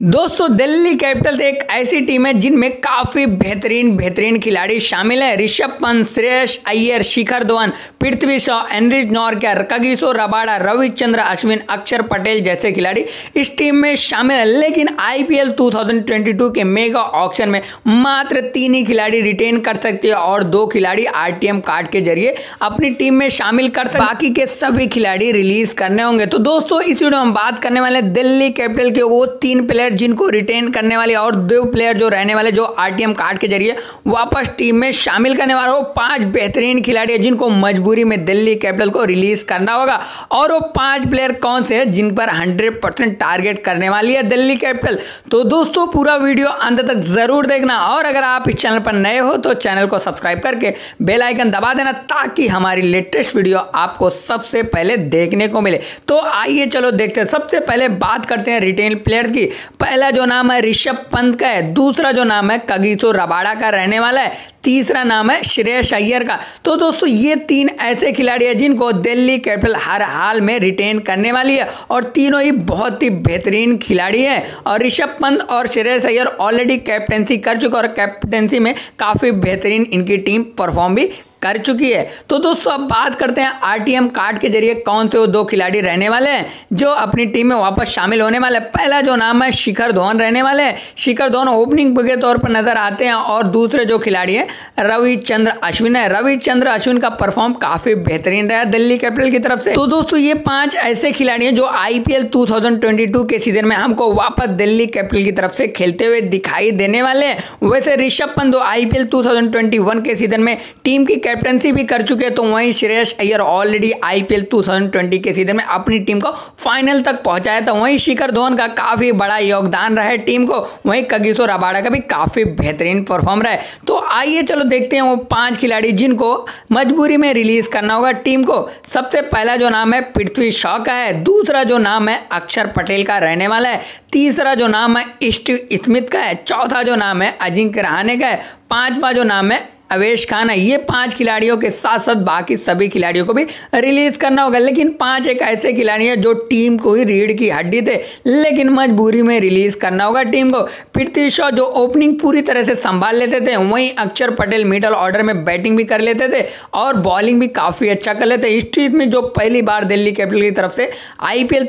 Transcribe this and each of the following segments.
दोस्तों, दिल्ली कैपिटल्स एक ऐसी टीम है जिनमें काफ़ी बेहतरीन बेहतरीन खिलाड़ी शामिल है। Rishabh Pant, Shreyas Iyer, Shikhar Dhawan, Prithvi Shaw, Anrich Nortje, Kagiso Rabada, Ravichandran Ashwin, Axar Patel जैसे खिलाड़ी इस टीम में शामिल है। लेकिन आईपीएल 2022 के मेगा ऑक्शन में मात्र तीन ही खिलाड़ी रिटेन कर सकते हैं और दो खिलाड़ी आरटीएम कार्ड के ज़रिए अपनी टीम में शामिल कर सकते बाकी के सभी खिलाड़ी रिलीज़ करने होंगे। तो दोस्तों, इस वीडियो में हम बात करने वाले दिल्ली कैपिटल के वो तीन प्लेयर प्लेयर जिनको रिटेन करने वाले और दो प्लेयर जो रहने वाले जो आरटीएम कार्ड के ज़रिए वापस टीम में शामिल करने वाले वो पाँच बेहतरीन खिलाड़ी है जिनको मजबूरी में दिल्ली कैपिटल को रिलीज़ करना होगा। और वो पाँच प्लेयर कौन से हैं जिन पर हंड्रेड परसेंट टारगेट करने वाली है दिल्ली कैपिटल तो दोस्तों, पूरा वीडियो अंत तक ज़रूर देखना और अगर आप इस चैनल पर नए हो तो चैनल को सब्सक्राइब करके बेल आइकन दबा देना ताकि हमारी लेटेस्ट वीडियो आपको सबसे पहले देखने को मिले। तो आइए, चलो देखते हैं। सबसे पहले बात करते हैं रिटेल प्लेयर्स की। पहला जो नाम है ऋषभ पंत का है, दूसरा जो नाम है कगीसो रबाड़ा का रहने वाला है तीसरा नाम है श्रेयस अय्यर का। तो दोस्तों, ये तीन ऐसे खिलाड़ी हैं जिनको दिल्ली कैपिटल हर हाल में रिटेन करने वाली है और तीनों ही बहुत ही बेहतरीन खिलाड़ी हैं और ऋषभ पंत और श्रेयस अय्यर ऑलरेडी कैप्टनसी कर चुके और कैप्टनसी में काफ़ी बेहतरीन इनकी टीम परफॉर्म भी कर चुकी है। तो दोस्तों, अब बात करते हैं आरटीएम कार्ड के ज़रिए कौन से वो दो खिलाड़ी रहने वाले हैं जो अपनी टीम में वापस शामिल होने वाले हैं। पहला जो नाम है शिखर धवन रहने वाले हैं। शिखर धवन ओपनिंग के तौर पर नज़र आते हैं और दूसरे जो खिलाड़ी हैं रविचंद्र अश्विन है। रविचंद्र अश्विन का परफॉर्म काफ़ी बेहतरीन रहा दिल्ली कैपिटल की तरफ़ से। तो दोस्तों, ये पाँच ऐसे खिलाड़ी हैं जो आईपीएल 2022 के सीज़न में हमको वापस दिल्ली कैपिटल की तरफ़ से खेलते हुए दिखाई देने वाले हैं। वैसे ऋषभ पंत आईपीएल 2021 के सीज़न में टीम की कैप्टनसी भी कर चुके हैं तो वहीं श्रेयस अय्यर ऑलरेडी आईपीएल 2020 के सीज़न में अपनी टीम को फाइनल तक पहुँचाया। था वहीं शिखर धवन का काफ़ी बड़ा योगदान रहा है टीम को। वहीं कगिसो रबाड़ा का भी काफ़ी बेहतरीन परफॉर्म रहा है। तो आइए चलो देखते हैं वो पाँच खिलाड़ी जिनको मजबूरी में रिलीज़ करना होगा टीम को। सबसे पहला जो नाम है पृथ्वी शॉ का है। दूसरा जो नाम है अक्षर पटेल का रहने वाला है। तीसरा जो नाम है स्टीव स्मिथ का है। चौथा जो नाम है अजिंक्य रहाने का है। पांचवा जो नाम है अवेश खाना ये पाँच खिलाड़ियों के साथ साथ बाकी सभी खिलाड़ियों को भी रिलीज़ करना होगा। लेकिन पाँच एक ऐसे खिलाड़ी हैं जो टीम को ही रीढ़ की हड्डी थे, लेकिन मजबूरी में रिलीज़ करना होगा टीम को। पृथ्वी शॉ जो ओपनिंग पूरी तरह से संभाल लेते थे, वहीं अक्षर पटेल मिडल ऑर्डर में बैटिंग भी कर लेते थे और बॉलिंग भी काफ़ी अच्छा कर लेते। हिस्ट्री में जो पहली बार दिल्ली कैपिटल की तरफ़ से आई पी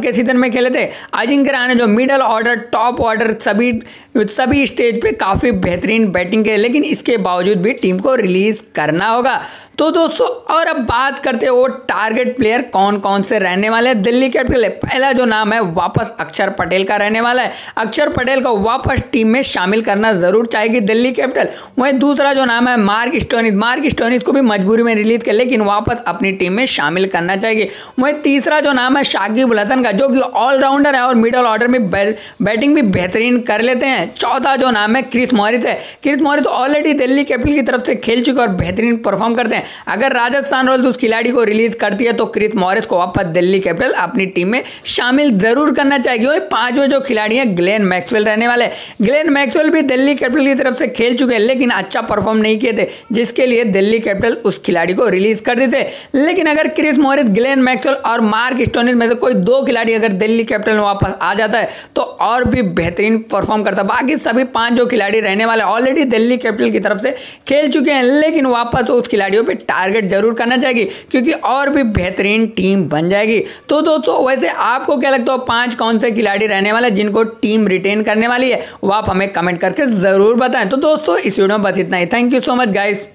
के सीज़न में खेले थे, अजिंक्य रहाणे जो मिडल ऑर्डर, टॉप ऑर्डर सभी सभी स्टेज पर काफ़ी बेहतरीन बैटिंग के, लेकिन इसके बावजूद भी टीम को रिलीज़ करना होगा। तो दोस्तों, और अब बात करते हैं टारगेट प्लेयर कौन कौन से रहने वाले हैं। दिल्ली कैपिटल पहला जो नाम है, वापस अक्षर पटेल का रहने वाला है। अक्षर पटेल को वापस टीम में शामिल करना ज़रूर चाहेगी दिल्ली कैपिटल। वहीं दूसरा जो नाम है, मार्क स्टोनिस मार्क स्टोनिस को भी मजबूरी में रिलीज़ कर लेकिन वापस अपनी टीम में शामिल करना चाहिए वहीं तीसरा जो नाम है, शाकिब हसन का, जो कि ऑलराउंडर है और मिडल ऑर्डर में बैटिंग भी बेहतरीन कर लेते हैं। चौथा जो नाम है क्रिस मॉरिस है। Chris Morris already Delhi Capital की तरफ़ से खेल चुके और बेहतरीन परफॉर्म करते हैं। अगर राजस्थान रॉयल्स उस खिलाड़ी को रिलीज़ करती है तो क्रित मॉरिस को वापस दिल्ली कैपिटल अपनी टीम में शामिल ज़रूर करना चाहिए पाँचवें जो खिलाड़ी हैं, ग्लेन मैक्सवेल रहने वाले ग्लेन मैक्सवेल भी दिल्ली कैपिटल की तरफ़ से खेल चुके हैं, लेकिन अच्छा परफॉर्म नहीं किए थे, जिसके लिए दिल्ली कैपिटल उस खिलाड़ी को रिलीज़ कर देते लेकिन अगर क्रिस मॉरिस, ग्लेन मैक्सवेल और मार्क स्टोनिस में से कोई दो खिलाड़ी अगर दिल्ली कैपिटल में वापस आ जाता है तो और भी बेहतरीन परफॉर्म करता बाकी सभी पाँच जो खिलाड़ी रहने वाले ऑलरेडी दिल्ली कैपिटल की तरफ़ से खेल चुके हैं, लेकिन वापस उस खिलाड़ियों पर टारगेट ज़रूर करना चाहिए, क्योंकि और भी बेहतरीन टीम बन जाएगी। तो दोस्तों, वैसे आपको क्या लगता है पाँच कौन से खिलाड़ी रहने वाले जिनको टीम रिटेन करने वाली है? वो आप हमें कमेंट करके ज़रूर बताएँ। तो दोस्तों, इस वीडियो में बस इतना ही। Thank you so much guys